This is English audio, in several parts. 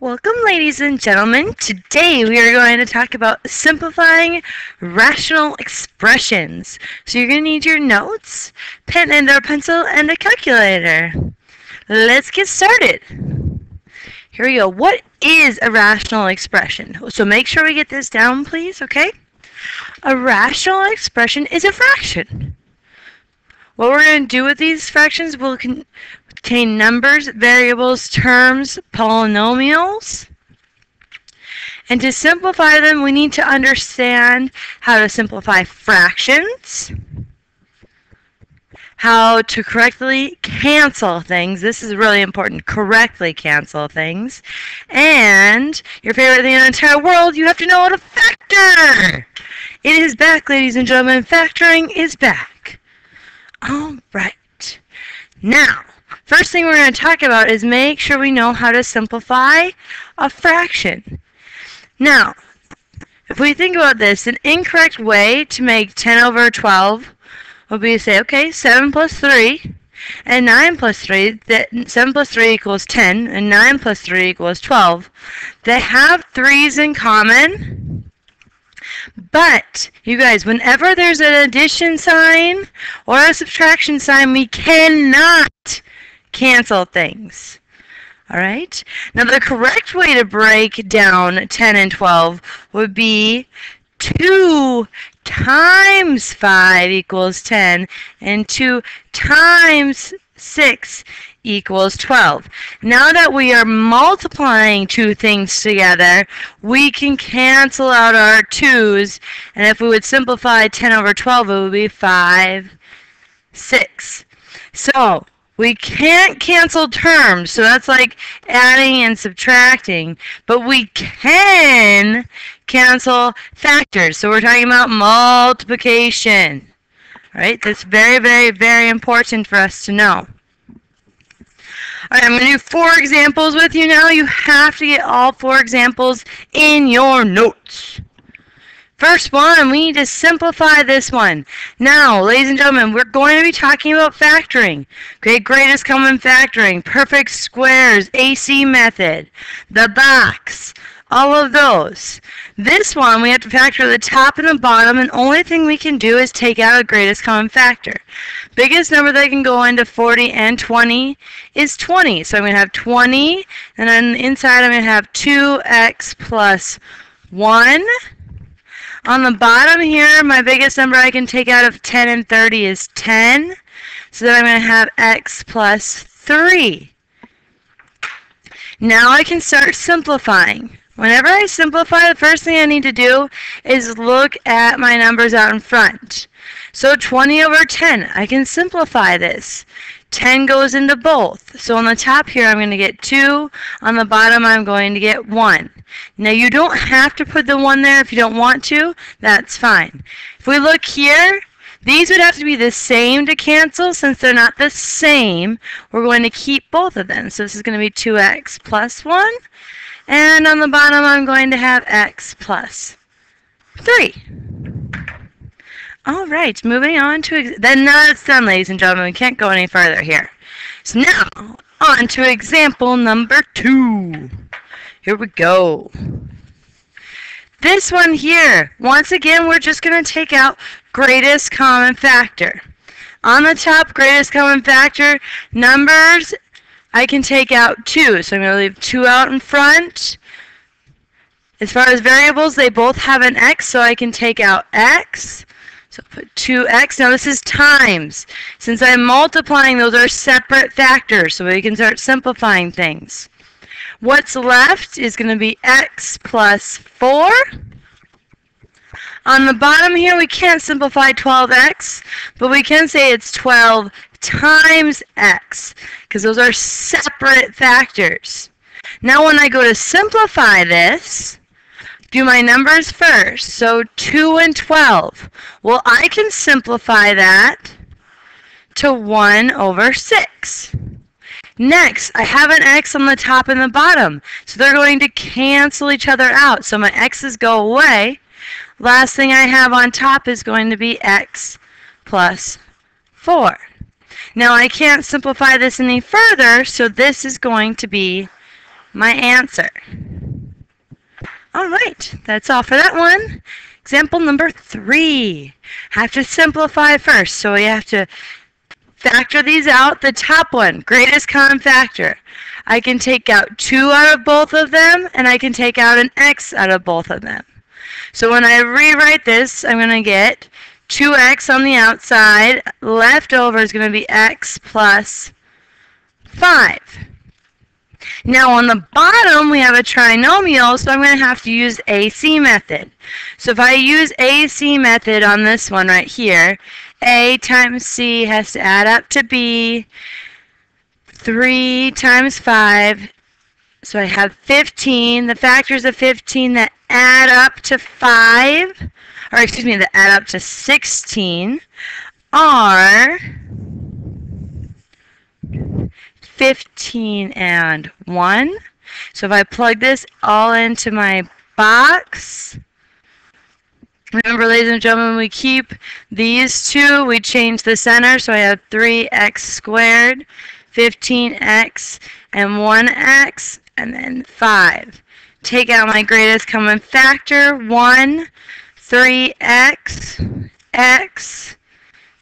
Welcome, ladies and gentlemen. Today we are going to talk about simplifying rational expressions. So you're going to need your notes, pen and a pencil, and a calculator. Let's get started. Here we go. What is a rational expression? So make sure we get this down, please, okay? A rational expression is a fraction. What we're going to do with these fractions, we'll contain numbers, variables, terms, polynomials. And to simplify them, we need to understand how to simplify fractions, how to correctly cancel things. This is really important, correctly cancel things. And your favorite thing in the entire world, you have to know how to factor. It is back, ladies and gentlemen. Factoring is back. All right. Now, First thing we're going to talk about is make sure we know how to simplify a fraction. Now, if we think about this, an incorrect way to make 10 over 12 would be to say, okay, 7 plus 3 and 9 plus 3, that 7 plus 3 equals 10, and 9 plus 3 equals 12. They have 3's in common, but, you guys, whenever there's an addition sign or a subtraction sign, we cannot cancel things. All right? Now, the correct way to break down 10 and 12 would be 2 times 5 equals 10, and 2 times 6 equals 12. Now that we are multiplying two things together, we can cancel out our 2's, and if we would simplify 10 over 12, it would be 5, 6. So, we can't cancel terms, so that's like adding and subtracting, but we can cancel factors. So we're talking about multiplication. Right, that's very, very, very important for us to know. All right, I'm going to do four examples with you now. You have to get all four examples in your notes. First one, we need to simplify this one. Now, ladies and gentlemen, we're going to be talking about factoring. Okay, greatest common factoring, perfect squares, AC method, the box, all of those. This one, we have to factor the top and the bottom, and only thing we can do is take out a greatest common factor. Biggest number that can go into 40 and 20 is 20. So I'm going to have 20, and then inside I'm going to have 2x plus 1 on the bottom here, my biggest number I can take out of 10 and 30 is 10. So then I'm going to have x plus 3. Now I can start simplifying. Whenever I simplify, the first thing I need to do is look at my numbers out in front. So 20 over 10, I can simplify this. 10 goes into both. So on the top here, I'm going to get 2. On the bottom, I'm going to get 1. Now, you don't have to put the 1 there if you don't want to. That's fine. If we look here, these would have to be the same to cancel. Since they're not the same, we're going to keep both of them. So this is going to be 2x plus 1. And on the bottom, I'm going to have x plus 3. All right, moving on to, then uh, now it's done, ladies and gentlemen. We can't go any further here. So now, on to example number two. Here we go. This one here, once again, we're just going to take out greatest common factor. On the top, greatest common factor, numbers, I can take out 2. So I'm going to leave 2 out in front. As far as variables, they both have an x, so I can take out x. So put 2x. Now this is times. Since I'm multiplying, those are separate factors, so we can start simplifying things. What's left is going to be x plus 4. On the bottom here, we can't simplify 12x, but we can say it's 12 times x, because those are separate factors. Now when I go to simplify this, do my numbers first. So 2 and 12. Well, I can simplify that to 1 over 6. Next, I have an x on the top and the bottom. So they're going to cancel each other out. So my x's go away. Last thing I have on top is going to be x plus 4. Now I can't simplify this any further, so this is going to be my answer. All right, that's all for that one. Example number three. Have to simplify first, so we have to factor these out. The top one, greatest common factor. I can take out 2 out of both of them, and I can take out an x out of both of them. So when I rewrite this, I'm going to get 2x on the outside. Left over is going to be x plus 5. Now on the bottom we have a trinomial, so I'm going to have to use AC method. So if I use AC method on this one right here, A times C has to add up to B. 3 times 5, so I have 15. The factors of 15 that add up to 5, or excuse me, that add up to 16 are 15 and 1. So if I plug this all into my box, remember ladies and gentlemen, we keep these two, we change the center, so I have 3x squared, 15x, and 1x, and then 5. Take out my greatest common factor, 1, 3x, x,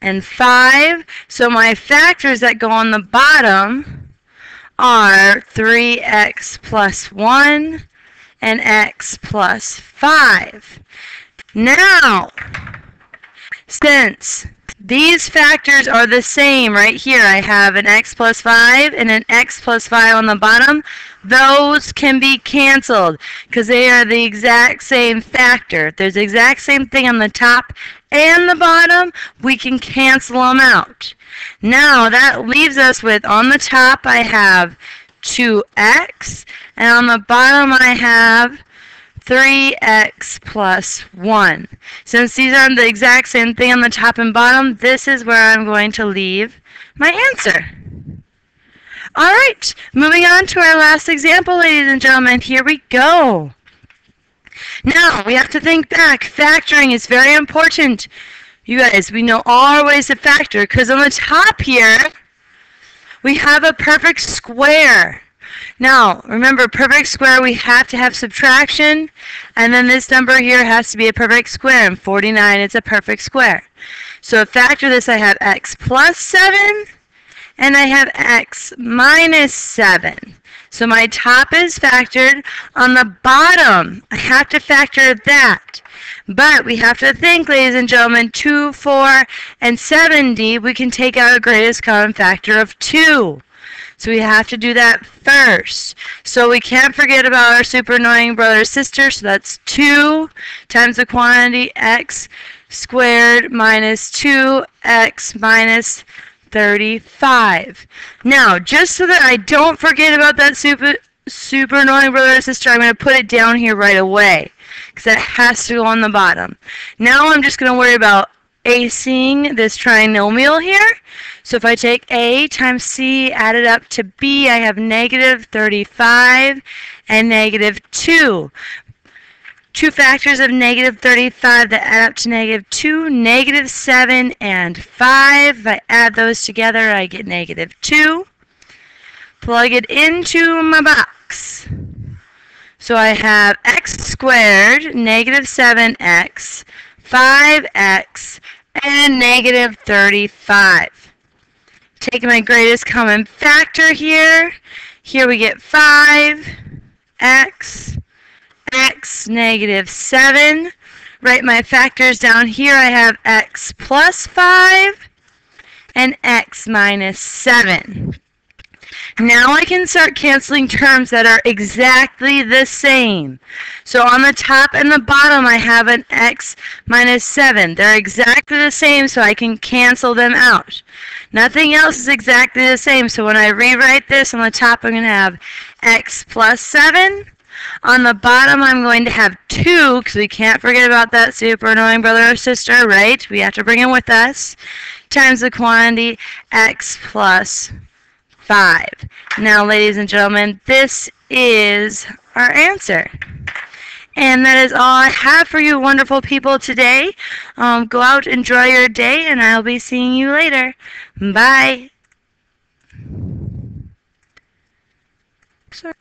and 5. So my factors that go on the bottom are 3x plus 1 and x plus 5. Now, since these factors are the same right here, I have an x plus 5 and an x plus 5 on the bottom, those can be canceled because they are the exact same factor. There's the exact same thing on the top and the bottom, we can cancel them out. Now that leaves us with on the top I have 2x and on the bottom I have 3x plus 1. Since these are the exact same thing on the top and bottom, this is where I'm going to leave my answer. All right, moving on to our last example, ladies and gentlemen. Here we go. Now, we have to think back. Factoring is very important. You guys, we know all our ways to factor because on the top here, we have a perfect square. Now, remember, perfect square, we have to have subtraction, and then this number here has to be a perfect square, and 49 is a perfect square. So to factor this, I have x plus 7, and I have x minus 7. So my top is factored. On the bottom, I have to factor that. But we have to think, ladies and gentlemen, 2, 4, and 70, we can take out a greatest common factor of 2. So we have to do that first. So we can't forget about our super annoying brother or sister. So that's 2 times the quantity x squared minus 2x minus 35. Now, just so that I don't forget about that super, super annoying brother or sister, I'm going to put it down here right away because it has to go on the bottom. Now I'm just going to worry about acing this trinomial here. So if I take A times C add it up to B, I have negative 35 and negative 2. Two factors of negative 35 that add up to negative 2, negative 7 and 5. If I add those together, I get negative 2. Plug it into my box. So I have x squared, negative 7x, 5x, and negative 35. Taking my greatest common factor here, here we get 5, x, negative 7. Write my factors down here. I have x plus 5 and x minus 7. Now I can start canceling terms that are exactly the same. So on the top and the bottom I have an x minus 7. They're exactly the same so I can cancel them out. Nothing else is exactly the same. So when I rewrite this on the top I'm going to have x plus 7. On the bottom I'm going to have 2 because we can't forget about that super annoying brother or sister, right? We have to bring him with us. Times the quantity x plus 5. Now, ladies and gentlemen, this is our answer. And that is all I have for you wonderful people today. Um, go out, enjoy your day, and I'll be seeing you later. Bye. Sorry.